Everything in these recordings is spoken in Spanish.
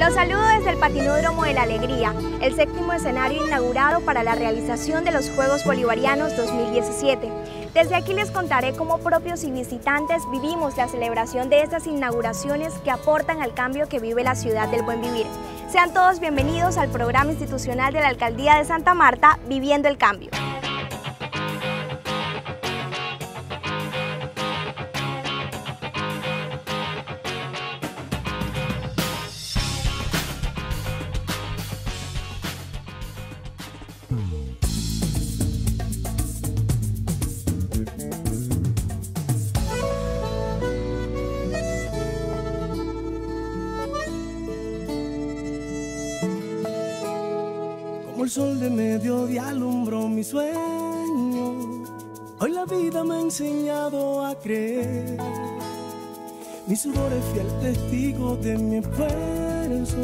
Los saludo desde el Patinódromo de la Alegría, el séptimo escenario inaugurado para la realización de los Juegos Bolivarianos 2017. Desde aquí les contaré cómo propios y visitantes vivimos la celebración de estas inauguraciones que aportan al cambio que vive la ciudad del buen vivir. Sean todos bienvenidos al programa institucional de la Alcaldía de Santa Marta, Viviendo el Cambio. El sol de mediodía alumbró mi sueño, hoy la vida me ha enseñado a creer. Mi sudor es fiel testigo de mi esfuerzo,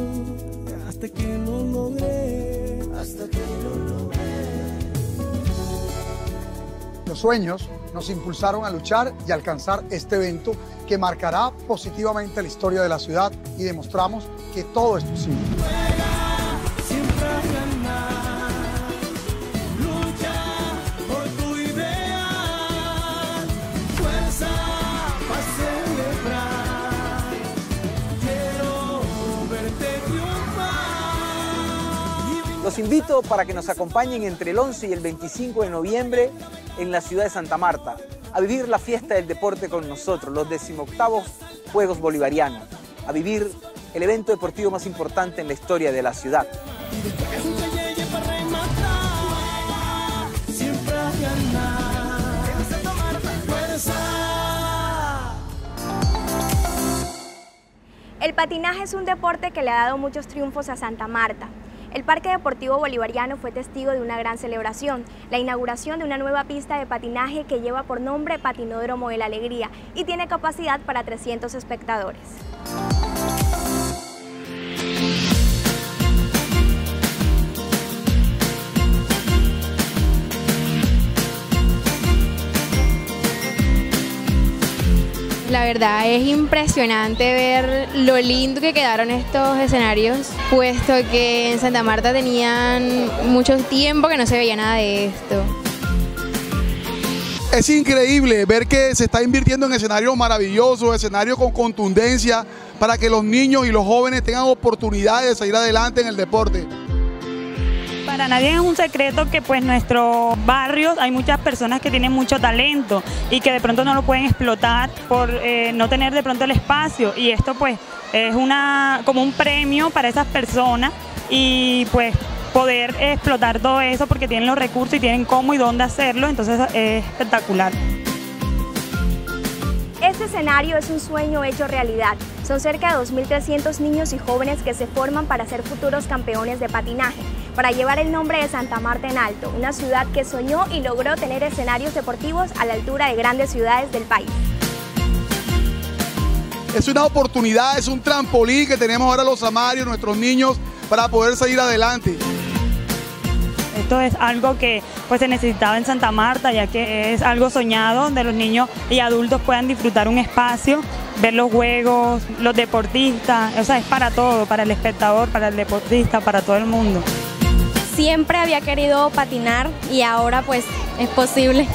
hasta que lo logré, hasta que lo logré. Los sueños nos impulsaron a luchar y alcanzar este evento que marcará positivamente la historia de la ciudad y demostramos que todo es posible. Los invito para que nos acompañen entre el 11 y el 25 de noviembre en la ciudad de Santa Marta a vivir la fiesta del deporte con nosotros, los decimoctavos Juegos Bolivarianos, a vivir el evento deportivo más importante en la historia de la ciudad. El patinaje es un deporte que le ha dado muchos triunfos a Santa Marta. El Parque Deportivo Bolivariano fue testigo de una gran celebración, la inauguración de una nueva pista de patinaje que lleva por nombre Patinódromo de la Alegría y tiene capacidad para 300 espectadores. La verdad es impresionante ver lo lindo que quedaron estos escenarios, puesto que en Santa Marta tenían mucho tiempo que no se veía nada de esto. Es increíble ver que se está invirtiendo en escenarios maravillosos, escenarios con contundencia, para que los niños y los jóvenes tengan oportunidades de salir adelante en el deporte. Para nadie es un secreto que pues nuestros barrios hay muchas personas que tienen mucho talento y que de pronto no lo pueden explotar por eh, no tener de pronto el espacio y esto pues es una como un premio para esas personas y pues poder explotar todo eso porque tienen los recursos y tienen cómo y dónde hacerlo, entonces es espectacular. Este escenario es un sueño hecho realidad. Son cerca de 2.300 niños y jóvenes que se forman para ser futuros campeones de patinaje, para llevar el nombre de Santa Marta en alto, una ciudad que soñó y logró tener escenarios deportivos a la altura de grandes ciudades del país. Es una oportunidad, es un trampolín que tenemos ahora los amarios, nuestros niños, para poder salir adelante. Esto es algo que pues se necesitaba en Santa Marta, ya que es algo soñado donde los niños y adultos puedan disfrutar un espacio, ver los juegos, los deportistas, o sea, es para todo, para el espectador, para el deportista, para todo el mundo. Siempre había querido patinar y ahora pues es posible.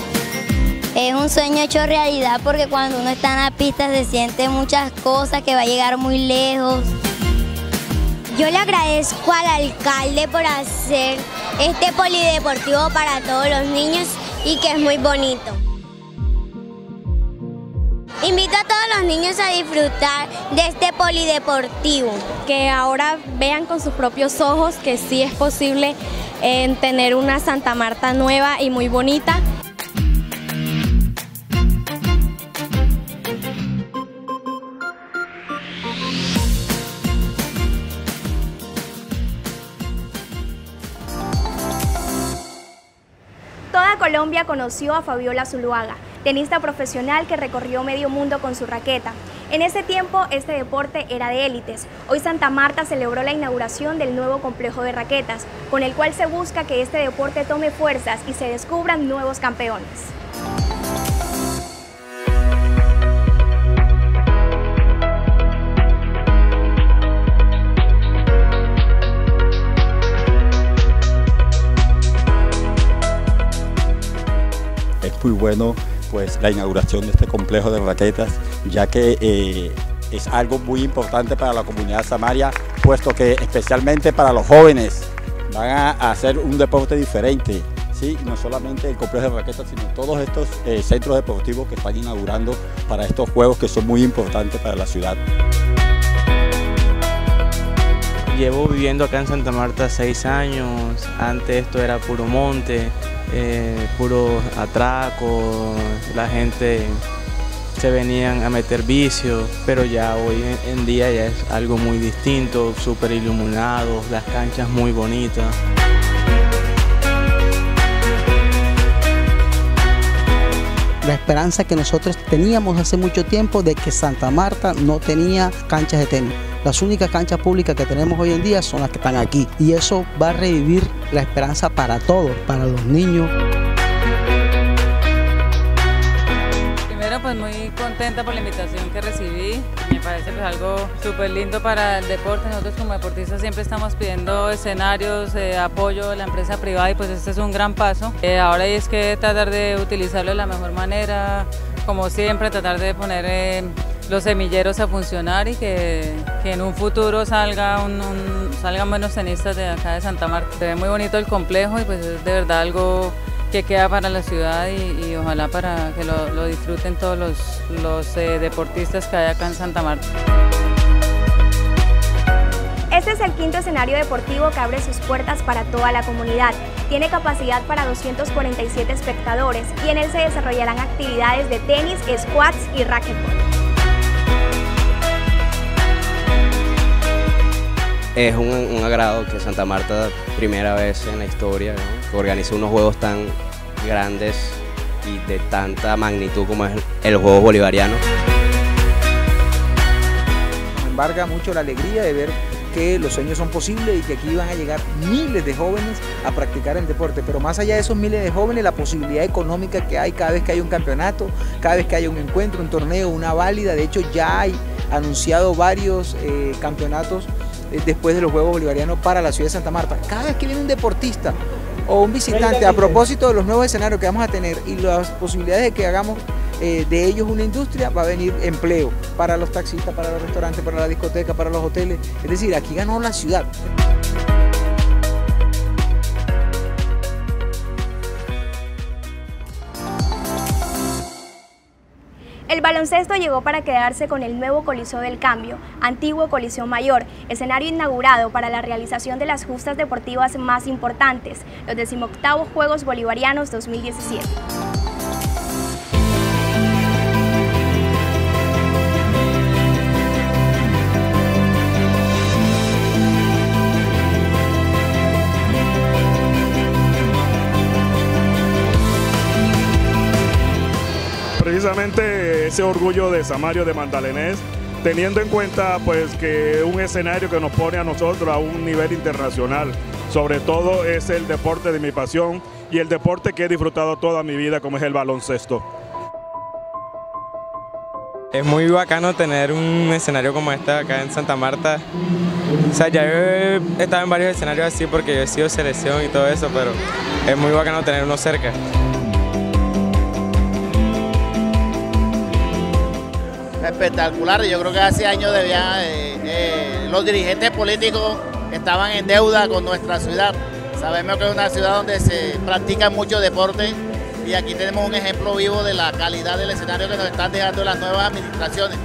Es un sueño hecho realidad porque cuando uno está en la pista se siente muchas cosas, que va a llegar muy lejos. Yo le agradezco al alcalde por hacer este polideportivo para todos los niños y que es muy bonito. Invito a todos los niños a disfrutar de este polideportivo. Que ahora vean con sus propios ojos que sí es posible eh, tener una Santa Marta nueva y muy bonita. Colombia conoció a Fabiola Zuluaga, tenista profesional que recorrió medio mundo con su raqueta. En ese tiempo este deporte era de élites. Hoy Santa Marta celebró la inauguración del nuevo complejo de raquetas, con el cual se busca que este deporte tome fuerzas y se descubran nuevos campeones. Bueno pues la inauguración de este complejo de raquetas, ya que eh, es algo muy importante para la comunidad samaria, puesto que especialmente para los jóvenes van a hacer un deporte diferente. ¿sí? No solamente el complejo de raquetas, sino todos estos eh, centros deportivos que están inaugurando para estos juegos que son muy importantes para la ciudad. Llevo viviendo acá en Santa Marta seis años, antes esto era puro monte, eh, puro atraco, la gente se venían a meter vicios, pero ya hoy en día ya es algo muy distinto, súper iluminado, las canchas muy bonitas. la esperanza que nosotros teníamos hace mucho tiempo de que Santa Marta no tenía canchas de tenis. Las únicas canchas públicas que tenemos hoy en día son las que están aquí y eso va a revivir la esperanza para todos, para los niños. pues muy contenta por la invitación que recibí. Me parece pues algo súper lindo para el deporte. Nosotros como deportistas siempre estamos pidiendo escenarios, de apoyo de la empresa privada y pues este es un gran paso. Eh, ahora es que tratar de utilizarlo de la mejor manera, como siempre, tratar de poner eh, los semilleros a funcionar y que, en un futuro salga un, salgan buenos tenistas de acá de Santa Marta. Se ve muy bonito el complejo y pues es de verdad algo que queda para la ciudad y, ojalá para que lo, disfruten todos los, eh, deportistas que hay acá en Santa Marta. Este es el quinto escenario deportivo que abre sus puertas para toda la comunidad. Tiene capacidad para 247 espectadores y en él se desarrollarán actividades de tenis, squats y racquetball. Es un, agrado que Santa Marta, primera vez en la historia, organice unos juegos tan grandes y de tanta magnitud como es el juego bolivariano. Me embarga mucho la alegría de ver que los sueños son posibles y que aquí van a llegar miles de jóvenes a practicar el deporte. Pero más allá de esos miles de jóvenes, la posibilidad económica que hay cada vez que hay un campeonato, cada vez que hay un encuentro, un torneo, una válida. De hecho, ya hay anunciado varios eh, campeonatos después de los Juegos Bolivarianos para la ciudad de Santa Marta. Cada vez que viene un deportista o un visitante a propósito de los nuevos escenarios que vamos a tener y las posibilidades de que hagamos eh, de ellos una industria, va a venir empleo para los taxistas, para los restaurantes, para la discoteca, para los hoteles. Es decir, aquí ganó la ciudad. Baloncesto llegó para quedarse con el nuevo Coliseo del Cambio, antiguo Coliseo Mayor, escenario inaugurado para la realización de las justas deportivas más importantes, los 18 Juegos Bolivarianos 2017. precisamente ese orgullo de Samario de Mandalenés, teniendo en cuenta pues que un escenario que nos pone a nosotros a un nivel internacional, sobre todo es el deporte de mi pasión y el deporte que he disfrutado toda mi vida como es el baloncesto. Es muy bacano tener un escenario como este acá en Santa Marta. O sea, ya he estado en varios escenarios así porque yo he sido selección y todo eso, pero es muy bacano tener uno cerca. Espectacular. Yo creo que hace años debían, eh, eh, los dirigentes políticos estaban en deuda con nuestra ciudad. Sabemos que es una ciudad donde se practica mucho deporte y aquí tenemos un ejemplo vivo de la calidad del escenario que nos están dejando las nuevas administraciones.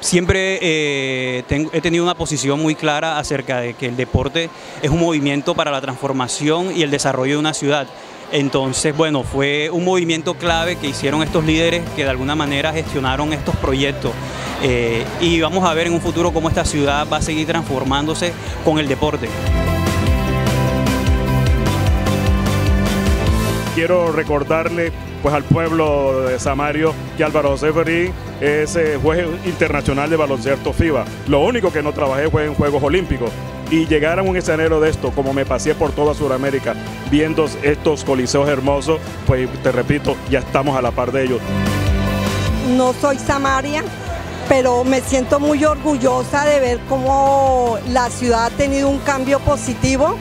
Siempre eh, he tenido una posición muy clara acerca de que el deporte es un movimiento para la transformación y el desarrollo de una ciudad. Entonces, bueno, fue un movimiento clave que hicieron estos líderes que de alguna manera gestionaron estos proyectos. Eh, y vamos a ver en un futuro cómo esta ciudad va a seguir transformándose con el deporte. Quiero recordarle pues, al pueblo de Samario que Álvaro José es eh, juez internacional de baloncesto FIBA. Lo único que no trabajé fue en Juegos Olímpicos y llegar a un escenario de esto, como me pasé por toda Sudamérica, viendo estos coliseos hermosos, pues te repito, ya estamos a la par de ellos. No soy Samaria, pero me siento muy orgullosa de ver cómo la ciudad ha tenido un cambio positivo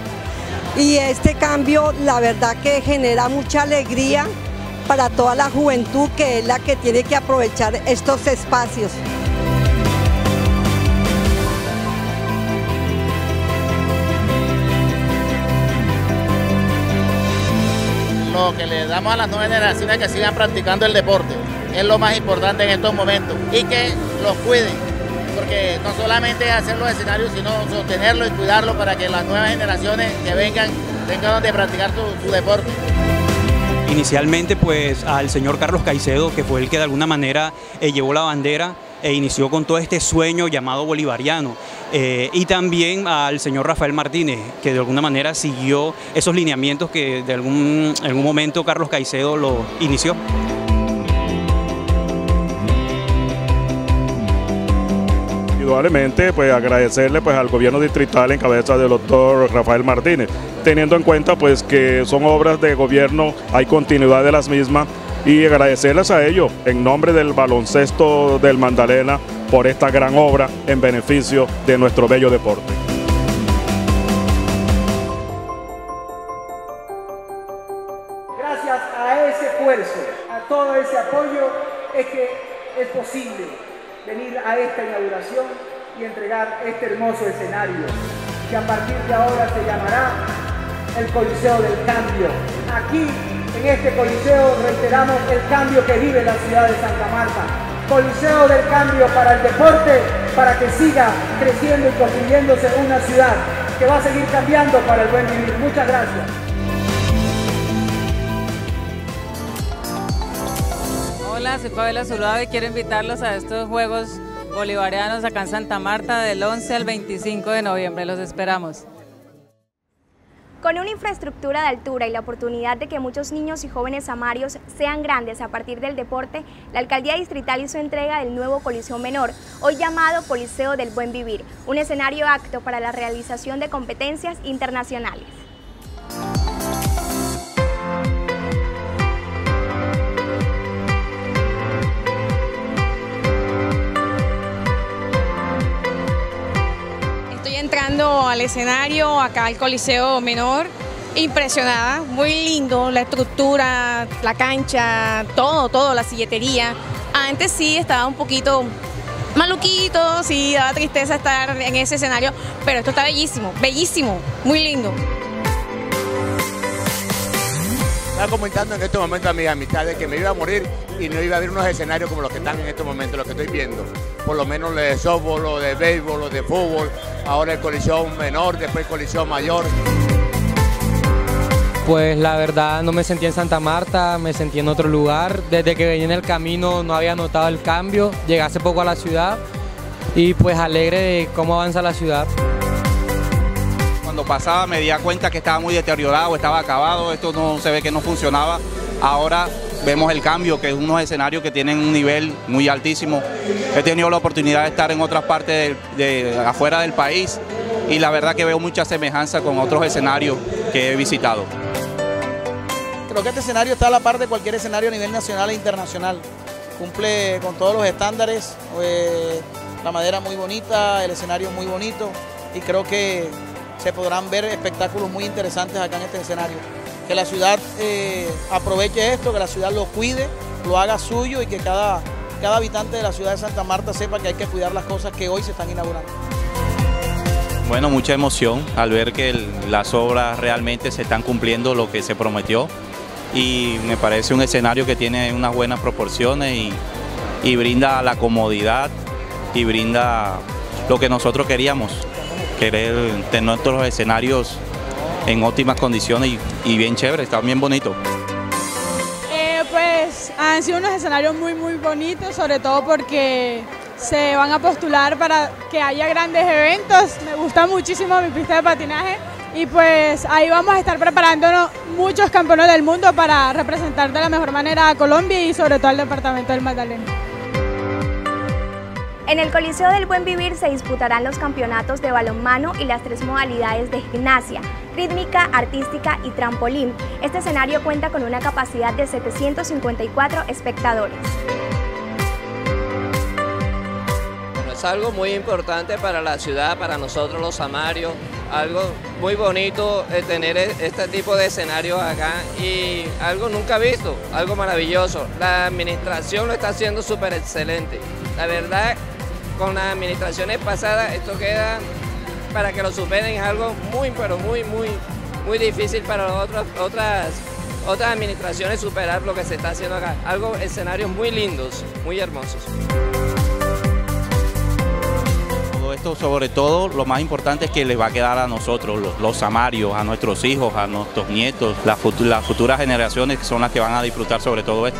y este cambio la verdad que genera mucha alegría para toda la juventud que es la que tiene que aprovechar estos espacios. Que le damos a las nuevas generaciones es que sigan practicando el deporte, es lo más importante en estos momentos, y que los cuiden, porque no solamente hacer los escenarios, sino sostenerlo y cuidarlo para que las nuevas generaciones que vengan tengan donde practicar su, su deporte. Inicialmente pues al señor Carlos Caicedo, que fue el que de alguna manera eh, llevó la bandera e inició con todo este sueño llamado bolivariano. Eh, y también al señor Rafael Martínez, que de alguna manera siguió esos lineamientos que de algún, en algún momento Carlos Caicedo lo inició. Indudablemente, pues agradecerle pues al gobierno distrital en cabeza del doctor Rafael Martínez, teniendo en cuenta pues que son obras de gobierno, hay continuidad de las mismas y agradecerles a ellos en nombre del baloncesto del Magdalena por esta gran obra en beneficio de nuestro bello deporte. Gracias a ese esfuerzo, a todo ese apoyo, es que es posible venir a esta inauguración y entregar este hermoso escenario, que a partir de ahora se llamará el Coliseo del Cambio. Aquí, en este Coliseo, reiteramos el cambio que vive la ciudad de Santa Marta. Coliseo del Cambio para el deporte, para que siga creciendo y construyéndose una ciudad que va a seguir cambiando para el buen vivir. Muchas gracias. Hola, soy Pabela Zuluaga y quiero invitarlos a estos Juegos Bolivarianos acá en Santa Marta del 11 al 25 de noviembre. Los esperamos. Con una infraestructura de altura y la oportunidad de que muchos niños y jóvenes samarios sean grandes a partir del deporte, la Alcaldía Distrital hizo entrega del nuevo Coliseo Menor, hoy llamado Coliseo del Buen Vivir, un escenario acto para la realización de competencias internacionales. Al escenario, acá al Coliseo Menor, impresionada, muy lindo, la estructura, la cancha, todo, todo, la silletería. Antes sí estaba un poquito maluquito, sí, daba tristeza estar en ese escenario, pero esto está bellísimo, bellísimo, muy lindo. Estaba comentando en estos momentos a mis amistades que me iba a morir y no iba a ver unos escenarios como los que están en estos momentos, los que estoy viendo. Por lo menos de softball, los de béisbol, los de fútbol, ahora el coliseo menor, después el coliseo mayor. Pues la verdad no me sentí en Santa Marta, me sentí en otro lugar. Desde que venía en el camino no había notado el cambio. Llegué hace poco a la ciudad y pues alegre de cómo avanza la ciudad. Cuando pasaba me di cuenta que estaba muy deteriorado, estaba acabado, esto no se ve que no funcionaba. Ahora vemos el cambio, que es unos escenarios que tienen un nivel muy altísimo. He tenido la oportunidad de estar en otras partes de, afuera del país y la verdad que veo mucha semejanza con otros escenarios que he visitado. Creo que este escenario está a la par de cualquier escenario a nivel nacional e internacional. Cumple con todos los estándares, eh, la madera muy bonita, el escenario muy bonito y creo que se podrán ver espectáculos muy interesantes acá en este escenario. Que la ciudad eh, aproveche esto, que la ciudad lo cuide, lo haga suyo y que cada, cada habitante de la ciudad de Santa Marta sepa que hay que cuidar las cosas que hoy se están inaugurando. Bueno, mucha emoción al ver que las obras realmente se están cumpliendo lo que se prometió y me parece un escenario que tiene unas buenas proporciones y, y brinda la comodidad y brinda lo que nosotros queríamos, querer tener nuestros escenarios en óptimas condiciones y, y bien chévere, está bien bonito. Eh, pues han sido unos escenarios muy muy bonitos, sobre todo porque se van a postular para que haya grandes eventos. Me gusta muchísimo mi pista de patinaje y pues ahí vamos a estar preparándonos muchos campeones del mundo para representar de la mejor manera a Colombia y sobre todo al departamento del Magdalena. En el Coliseo del Buen Vivir se disputarán los campeonatos de balonmano y las tres modalidades de gimnasia, rítmica, artística y trampolín. Este escenario cuenta con una capacidad de 754 espectadores. Es algo muy importante para la ciudad, para nosotros los samarios, algo muy bonito tener e, este tipo de escenarios acá y algo nunca visto, algo maravilloso. La administración lo está haciendo súper excelente. La verdad, con las administraciones pasadas esto queda para que lo superen es algo muy, pero muy, muy, muy difícil para otras, otras, otras administraciones superar lo que se está haciendo acá. Algo, escenarios muy lindos, muy hermosos esto sobre todo lo más importante es que les va a quedar a nosotros, los, los samarios, a nuestros hijos, a nuestros nietos, las, futuras generaciones que son las que van a disfrutar sobre todo esto.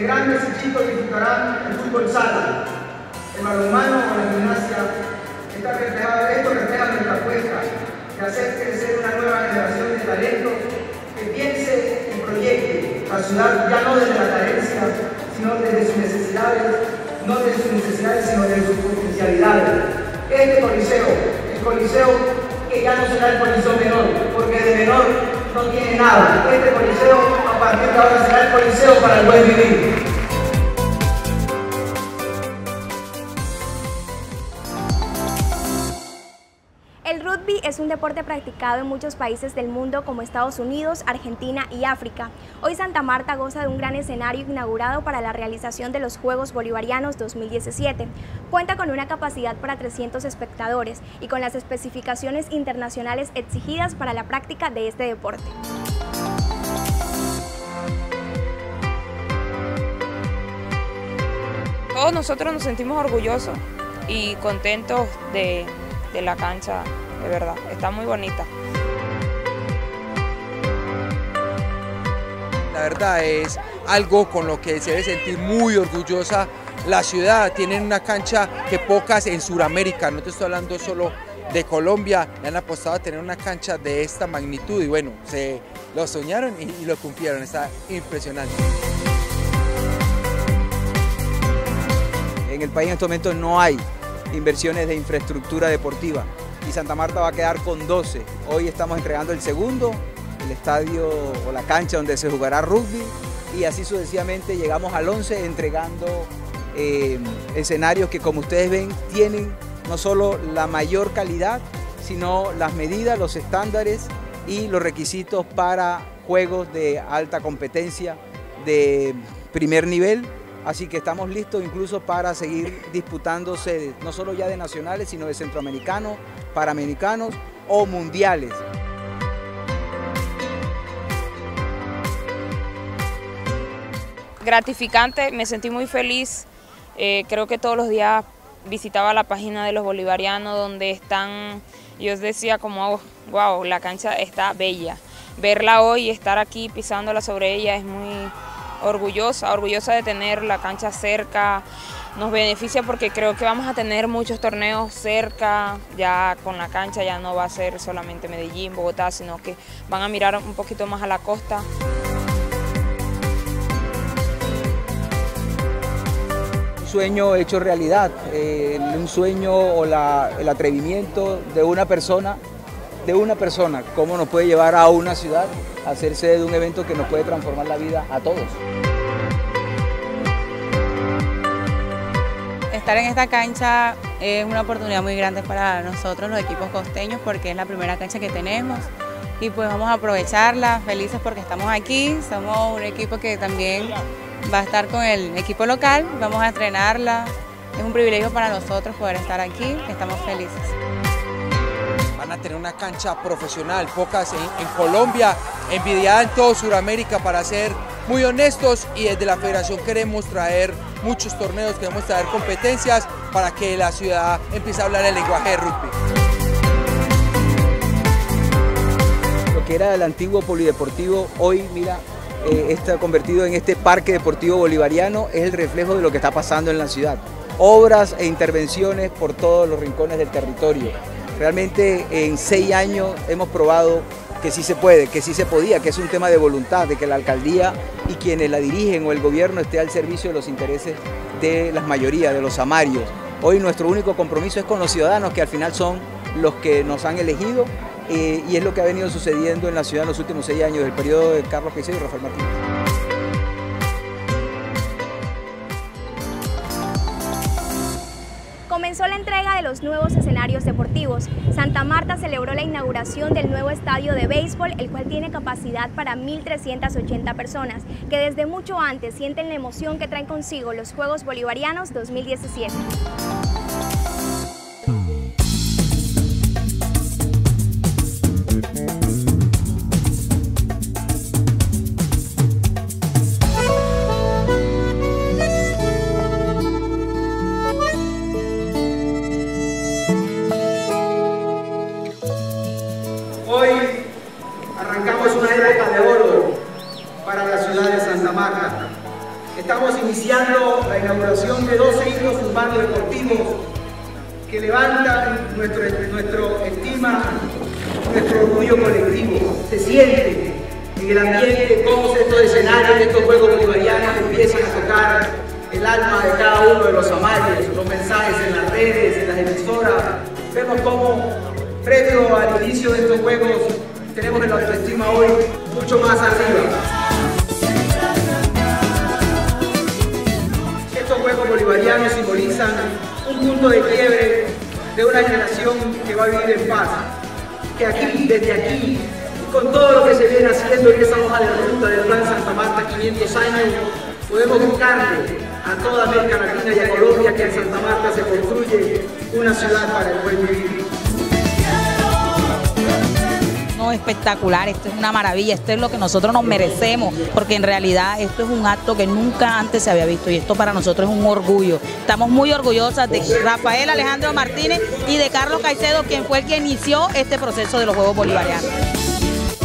Donde grandes y disfrutarán el fútbol sala, el balonmano o la gimnasia, esto refleja nuestra apuesta de hacer crecer una nueva generación de talentos que piense y proyecte la ciudad ya no desde la carencia, sino desde sus necesidades, no desde sus necesidades, sino desde sus potencialidades. Este coliseo, el coliseo que ya no será el coliseo menor, porque de menor no tiene nada. Este coliseo el el vivir. es un deporte practicado en muchos países del mundo como Estados Unidos, Argentina y África. Hoy Santa Marta goza de un gran escenario inaugurado para la realización de los Juegos Bolivarianos 2017. Cuenta con una capacidad para 300 espectadores y con las especificaciones internacionales exigidas para la práctica de este deporte. Todos nosotros nos sentimos orgullosos y contentos de, de la cancha de verdad, está muy bonita. La verdad es algo con lo que se debe sentir muy orgullosa la ciudad. Tienen una cancha que pocas en Sudamérica, no te estoy hablando solo de Colombia, le han apostado a tener una cancha de esta magnitud y bueno, se lo soñaron y, y lo cumplieron, está impresionante. En el país en este momento no hay inversiones de infraestructura deportiva. Y Santa Marta va a quedar con 12. Hoy estamos entregando el segundo, el estadio o la cancha donde se jugará rugby. Y así sucesivamente llegamos al 11 entregando eh, escenarios que como ustedes ven tienen no solo la mayor calidad, sino las medidas, los estándares y los requisitos para juegos de alta competencia de primer nivel Así que estamos listos incluso para seguir disputando sedes, no solo ya de nacionales, sino de centroamericanos, paramericanos o mundiales. Gratificante, me sentí muy feliz. Eh, creo que todos los días visitaba la página de los bolivarianos donde están, yo decía como, wow, la cancha está bella. Verla hoy y estar aquí pisándola sobre ella es muy, orgullosa, orgullosa de tener la cancha cerca. Nos beneficia porque creo que vamos a tener muchos torneos cerca, ya con la cancha ya no va a ser solamente Medellín, Bogotá, sino que van a mirar un poquito más a la costa. Un sueño hecho realidad, eh, un sueño o el atrevimiento de una persona de una persona, cómo nos puede llevar a una ciudad a hacerse de un evento que nos puede transformar la vida a todos. Estar en esta cancha es una oportunidad muy grande para nosotros, los equipos costeños, porque es la primera cancha que tenemos. Y pues vamos a aprovecharla, felices porque estamos aquí, somos un equipo que también va a estar con el equipo local, vamos a entrenarla, es un privilegio para nosotros poder estar aquí, estamos felices a tener una cancha profesional, pocas en, Colombia, envidiada en todo Sudamérica para ser muy honestos y desde la federación queremos traer muchos torneos, queremos traer competencias para que la ciudad empiece a hablar el lenguaje de rugby. Lo que era el antiguo polideportivo, hoy mira, eh, está convertido en este parque deportivo bolivariano, es el reflejo de lo que está pasando en la ciudad. Obras e intervenciones por todos los rincones del territorio. Realmente en seis años hemos probado que sí se puede, que sí se podía, que es un tema de voluntad, de que la alcaldía y quienes la dirigen o el gobierno esté al servicio de los intereses de las mayorías, de los amarios. Hoy nuestro único compromiso es con los ciudadanos, que al final son los que nos han elegido eh, y es lo que ha venido sucediendo en la ciudad en los últimos seis años, del periodo de Carlos Caicedo y Rafael Martínez. La entrega de los nuevos escenarios deportivos. Santa Marta celebró la inauguración del nuevo estadio de béisbol, el cual tiene capacidad para 1.380 personas, que desde mucho antes sienten la emoción que traen consigo los Juegos Bolivarianos 2017. Estos Juegos Bolivarianos empiezan a tocar el alma de cada uno de los amarios, los mensajes en las redes, en las emisoras. Vemos cómo previo al inicio de estos Juegos tenemos el autoestima hoy mucho más arriba. Estos Juegos Bolivarianos simbolizan un punto de quiebre de una generación que va a vivir en paz. Que aquí, desde aquí, con todo lo que se viene haciendo en esa hoja de ruta del Plan Santa Marta 500 años, podemos buscarle a toda América Latina y a Colombia que en Santa Marta se construye una ciudad para el buen vivir. No, espectacular, esto es una maravilla, esto es lo que nosotros nos merecemos, porque en realidad esto es un acto que nunca antes se había visto y esto para nosotros es un orgullo. Estamos muy orgullosas de Rafael Alejandro Martínez y de Carlos Caicedo, quien fue el que inició este proceso de los Juegos Bolivarianos.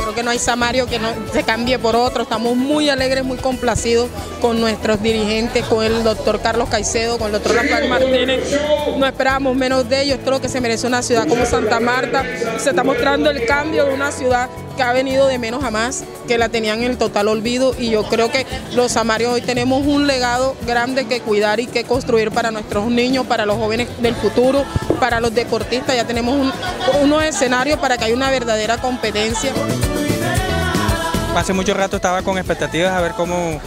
Creo que no hay Samario que no se cambie por otro. Estamos muy alegres, muy complacidos con nuestros dirigentes, con el doctor Carlos Caicedo, con el doctor Rafael Martínez. No esperábamos menos de ellos. Lo que se merece una ciudad como Santa Marta. Se está mostrando el cambio de una ciudad que ha venido de menos a más, que la tenían en el total olvido y yo creo que los samarios hoy tenemos un legado grande que cuidar y que construir para nuestros niños, para los jóvenes del futuro, para los deportistas, ya tenemos un, unos escenarios para que haya una verdadera competencia. Hace mucho rato estaba con expectativas a ver cómo,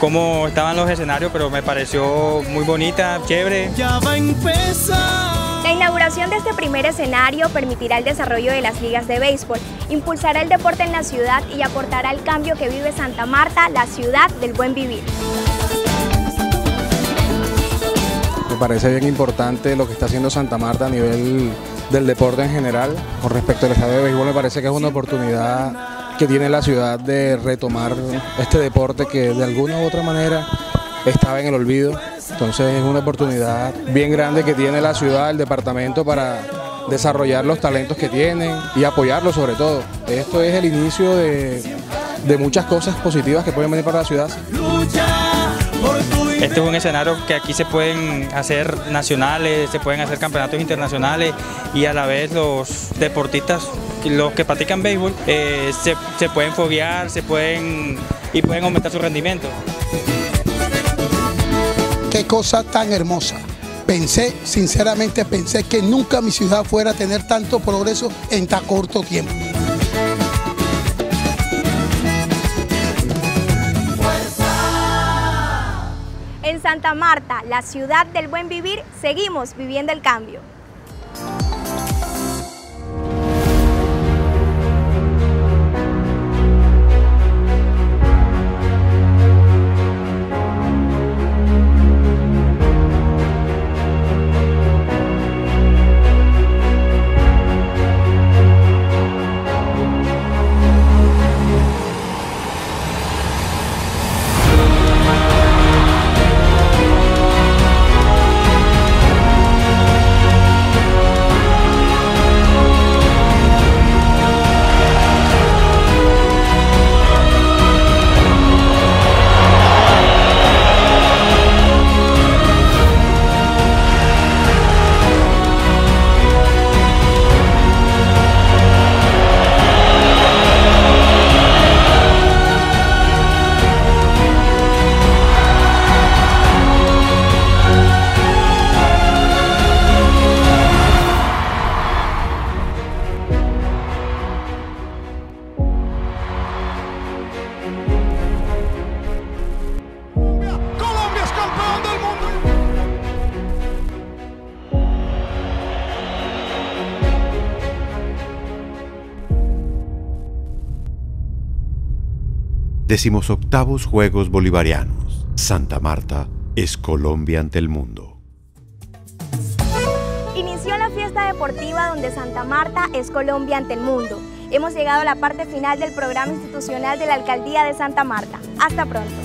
cómo estaban los escenarios, pero me pareció muy bonita, chévere. Ya va a empezar. La inauguración de este primer escenario permitirá el desarrollo de las ligas de béisbol, impulsará el deporte en la ciudad y aportará al cambio que vive Santa Marta, la ciudad del buen vivir. Me parece bien importante lo que está haciendo Santa Marta a nivel del deporte en general. Con respecto al estadio de béisbol, me parece que es una oportunidad que tiene la ciudad de retomar este deporte que de alguna u otra manera estaba en el olvido. Entonces es una oportunidad bien grande que tiene la ciudad, el departamento para desarrollar los talentos que tienen y apoyarlos sobre todo. Esto es el inicio de, de muchas cosas positivas que pueden venir para la ciudad. Este es un escenario que aquí se pueden hacer nacionales, se pueden hacer campeonatos internacionales y a la vez los deportistas, los que practican béisbol, eh, se, pueden foguear, se pueden y pueden aumentar su rendimiento. Qué cosa tan hermosa. Pensé, sinceramente pensé que nunca mi ciudad fuera a tener tanto progreso en tan corto tiempo. En Santa Marta, la ciudad del buen vivir, seguimos viviendo el cambio. Decimosoctavos Juegos Bolivarianos. Santa Marta es Colombia ante el mundo. Inició la fiesta deportiva donde Santa Marta es Colombia ante el mundo. Hemos llegado a la parte final del programa institucional de la Alcaldía de Santa Marta. Hasta pronto.